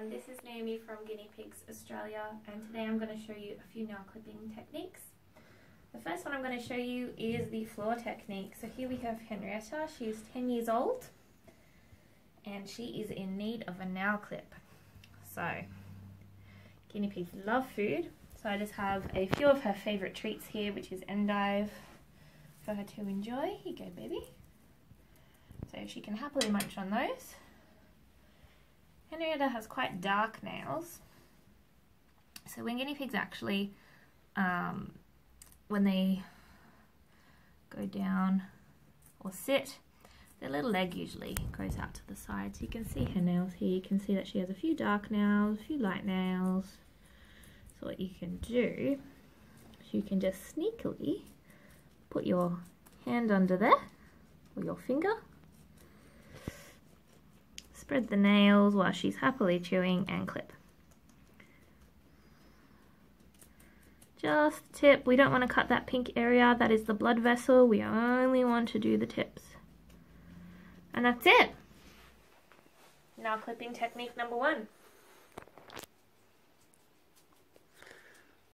Amy from Guinea Pigs Australia and today I'm going to show you a few nail clipping techniques. The first one I'm going to show you is the floor technique. So here we have Henrietta, she's 10 years old and she is in need of a nail clip. So guinea pigs love food so I just have a few of her favourite treats here which is endive for her to enjoy. Here you go baby. So she can happily munch on those. Henrietta has quite dark nails. So when guinea pigs actually, um, when they go down or sit, their little leg usually goes out to the side. So you can see her nails here. You can see that she has a few dark nails, a few light nails. So what you can do is you can just sneakily put your hand under there, or your finger, Spread the nails while she's happily chewing and clip. Just tip, we don't want to cut that pink area, that is the blood vessel, we only want to do the tips. And that's it! Now clipping technique number one.